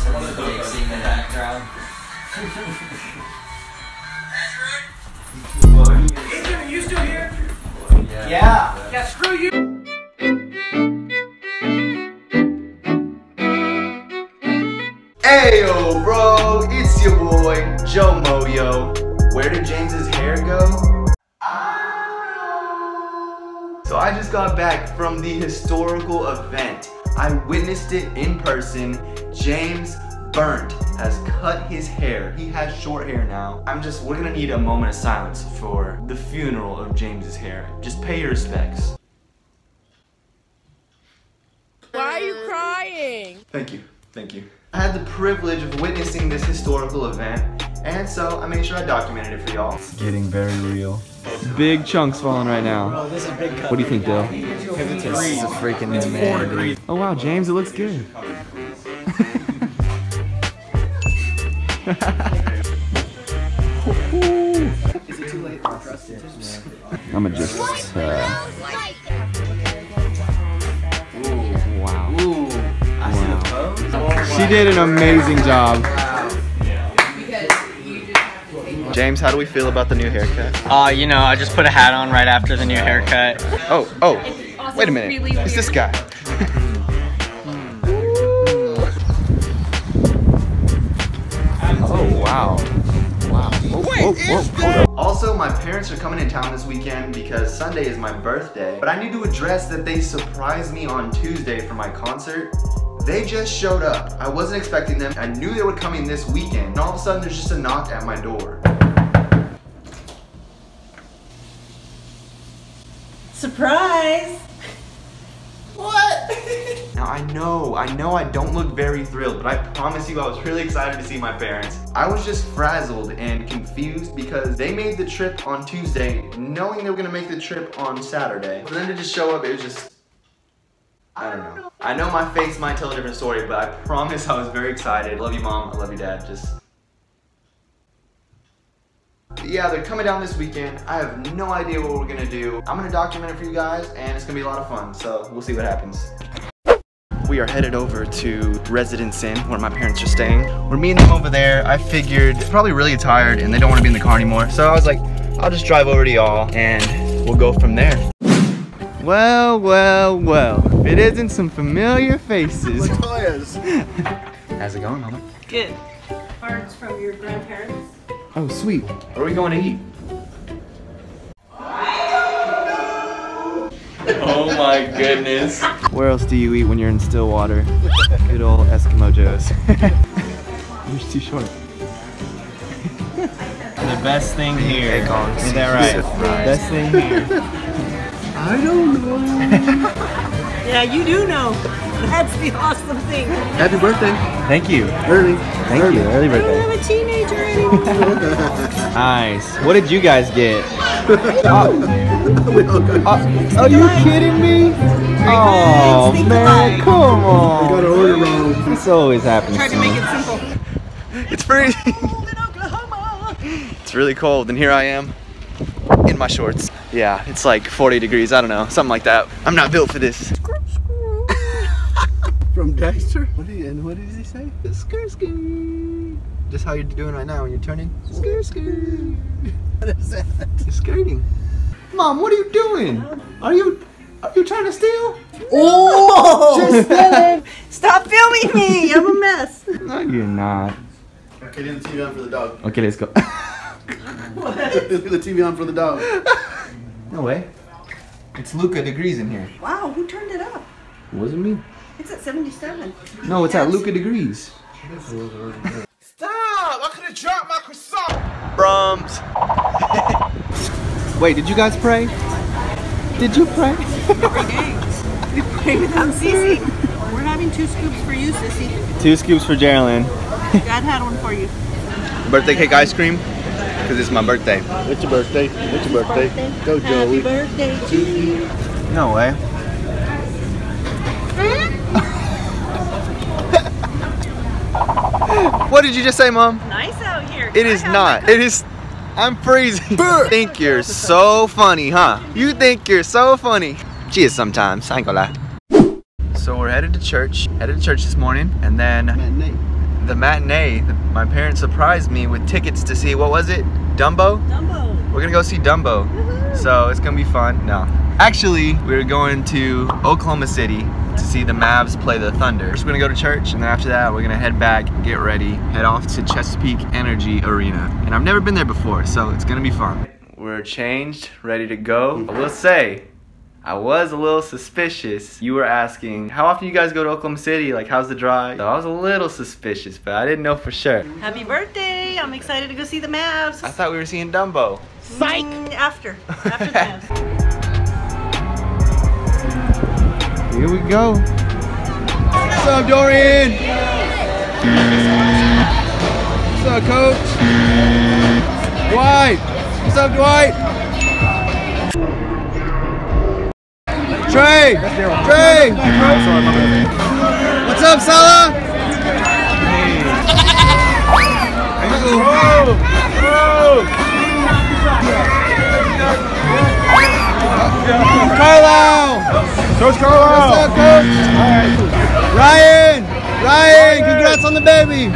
Listen to the mixing in the background. Adrian, you still here? Yeah. Yeah, screw you. Ayo, bro, it's your boy, Jomoyo. Where did James's hair go? So I just got back from the historical event. I witnessed it in person. James Berndt has cut his hair. He has short hair now. I'm just, we're gonna need a moment of silence for the funeral of James's hair. Just pay your respects. Why are you crying? Thank you. Thank you. I had the privilege of witnessing this historical event, and so I made sure I documented it for y'all. It's getting very real. Big chunks falling right now. What do you think, Dill? This is a freaking man. Oh wow, James, it looks good. Is it too late for us to I'm gonna just. Uh, wow. wow. She did an amazing job. James, how do we feel about the new haircut? Uh, you know, I just put a hat on right after the new haircut. Oh, oh, wait a minute. It's this guy. oh, wow. Wow. Whoa, whoa, whoa, Also, my parents are coming in town this weekend because Sunday is my birthday. But I need to address that they surprised me on Tuesday for my concert. They just showed up. I wasn't expecting them. I knew they were coming this weekend. And all of a sudden, there's just a knock at my door. Surprise! What? Now I know, I know I don't look very thrilled, but I promise you I was really excited to see my parents. I was just frazzled and confused because they made the trip on Tuesday knowing they were gonna make the trip on Saturday. For them to just show up, it was just, I don't know. I know my face might tell a different story, but I promise I was very excited. Love you mom, I love you dad, just. Yeah, they're coming down this weekend. I have no idea what we're gonna do. I'm gonna document it for you guys, and it's gonna be a lot of fun, so we'll see what happens. We are headed over to Residence Inn, where my parents are staying. We're meeting them over there. I figured they're probably really tired and they don't want to be in the car anymore. So I was like, I'll just drive over to y'all and we'll go from there. Well, well, well. If it isn't some familiar faces. How's it going, mama? Good. Cards from your grandparents. Oh, sweet. Where are we going to eat? Oh my goodness. Where else do you eat when you're in Stillwater? Good old Eskimo Joe's. You're too short. The best thing here. Is Is that right? Best thing here. Yeah, you do know. That's the awesome thing. Happy birthday. Thank you. Early. Thank you. Early birthday. I don't have a teenager anymore. Nice. What did you guys get? oh, oh, are you kidding me? Oh man, come on. Got it wrong. This always happens. Tried to make it simple. It's freezing. In Oklahoma. It's really cold, and here I am in my shorts. Yeah, it's like 40 degrees. I don't know, something like that. I'm not built for this. From Dexter? What did he, and what did he say? Skr skr. Just how you're doing right now when you're turning. Skr skr. What is that? You're skirting. Mom, what are you doing? Are you are you trying to steal? Oh! Stop filming me. I'm a mess. No, you're not. Okay, leave the TV on for the dog. Okay, let's go. leave the TV on for the dog. No way. It's Luka Degrees in here. Wow, who turned it up? Wasn't me. It's at 77. No, it's at Luka Degrees. Stop! I could have dropped my croissant! Brums. Wait, did you guys pray? Did you pray? Pray without ceasing. We're having two scoops for you, sissy. Two scoops for Geraldine. Dad had one for you. Birthday cake ice cream? Because it's my birthday. It's your birthday. It's your birthday. Go, Joey. Happy Joey. birthday to you. No way. what did you just say, Mom? Nice out here. It is not. It is. I'm freezing. you think you're so funny, huh? You think you're so funny. She is sometimes. I ain't gonna lie. So we're headed to church. Headed to church this morning, and then Man, Nate. The matinee. My parents surprised me with tickets to see what was it? Dumbo? Dumbo. We're gonna go see Dumbo. So it's gonna be fun. No. Actually, we're going to Oklahoma City to see the Mavs play the Thunder. We're gonna go to church and then after that we're gonna head back, get ready, head off to Chesapeake Energy Arena. And I've never been there before, so it's gonna be fun. We're changed, ready to go. I will say, I was a little suspicious. You were asking, how often you guys go to Oklahoma City? Like, how's the drive? So I was a little suspicious, but I didn't know for sure. Happy birthday. I'm excited to go see the Mavs. I thought we were seeing Dumbo. Psych. Mm, after. After the Mavs. Here we go. What's up, Dorian? What's up, Coach? Dwight. What's up, Dwight? Trey. Trey. What's up, Salah? Carlisle. Coach Carlisle. What's up, Coach? Ryan. Ryan, congrats on the baby.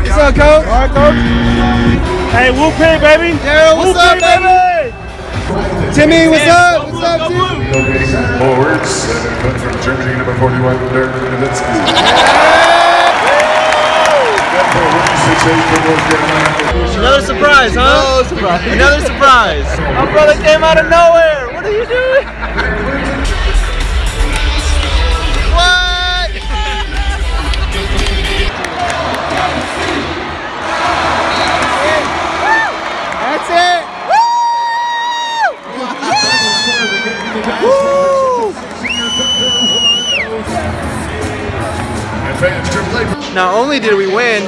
What's up, Coach? All right, Coach. Hey, Whoop Pay, baby. Daryl, what's up, baby? Timmy, what's up? What's up, Tim? Forwards, and from Germany, number 41, Dirk Nowitzki. Another surprise, huh? Another surprise. Another surprise. My brother came out of nowhere. What are you doing? Not only did we win,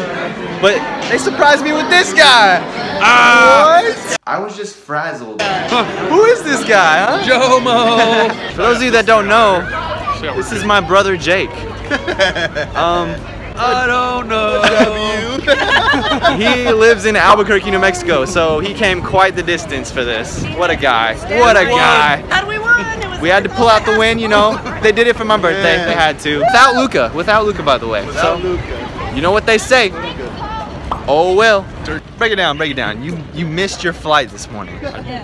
but they surprised me with this guy. what? I was just frazzled. Who is this guy, huh? Jomo. For those of you that don't know, this is my brother Jake. Um, I don't know. he lives in Albuquerque, New Mexico, so he came quite the distance for this. What a guy. What a guy. We won? We had to pull out the win, you know. They did it for my birthday. They had to. Without Luka. Without Luka, by the way. so, you know what they say. Oh well. Break it down. Break it down. You you missed your flight this morning.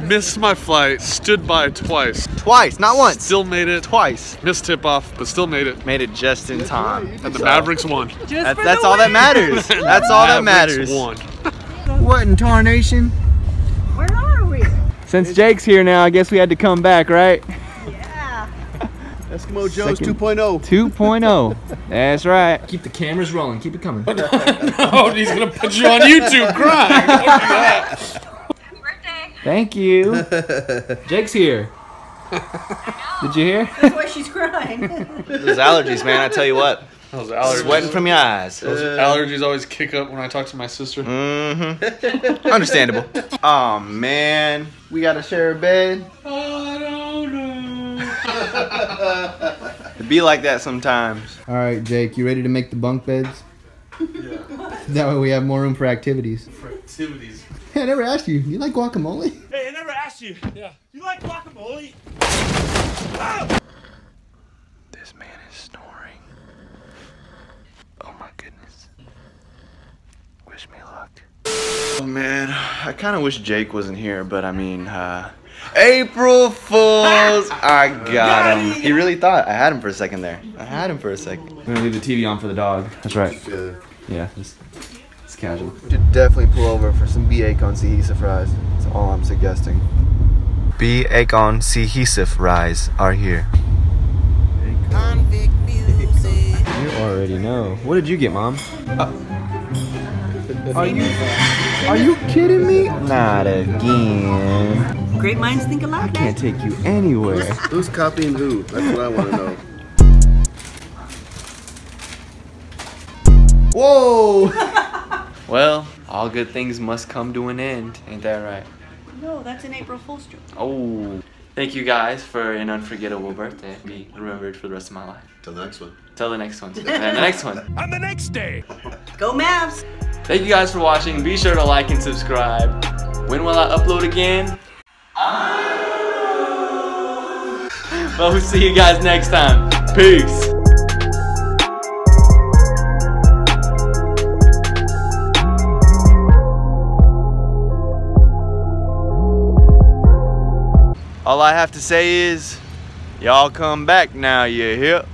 Missed my flight, stood by twice. Twice, not once. Still made it. Twice. Missed tip off, but still made it. Made it just in time. And the Mavericks won. That's, that's all that matters. That's all that matters. Won. What in tarnation? Where are we? Since Jake's here now, I guess we had to come back, right? Yeah. Eskimo Joe's 2.0. 2.0. That's right. Keep the cameras rolling. Keep it coming. Oh, he's gonna put you on YouTube crying. Don't do that. Thank you. Jake's here. Did you hear? That's why she's crying. Those allergies, man. I tell you what. Those allergies. Sweating from your eyes. Those allergies always kick up when I talk to my sister. Mm-hmm. Understandable. Oh man, we gotta share a bed. I don't know. It be like that sometimes. All right, Jake, you ready to make the bunk beds? Yeah. That way we have more room for activities. For activities. Hey, I never asked you. You like guacamole? Hey, I never asked you. Yeah. You like guacamole? This man is snoring. Oh my goodness. Wish me luck. Oh man, I kind of wish Jake wasn't here, but I mean, uh, April Fools! I got him. He really thought I had him for a second there. I had him for a second. I'm gonna leave the TV on for the dog. That's right. Yeah, it's, it's casual. Should definitely pull over for some B Akon Sihisa fries. That's all I'm suggesting. B Akon Sihisa fries are here. You already know. What did you get, mom? Uh, are you are you kidding me? Not again. Great minds think alike. Can't take you anywhere. Who's copying who? That's what I want to know. Whoa! well, all good things must come to an end. Ain't that right? No, that's an April Fool's joke. Oh. Thank you guys for an unforgettable birthday. Be remembered for the rest of my life. Till the next one. Till the next one. and the next one. On the next day. Go Mavs. Thank you guys for watching. Be sure to like and subscribe. When will I upload again? But we'll see you guys next time. Peace. All I have to say is, y'all come back now, you hear?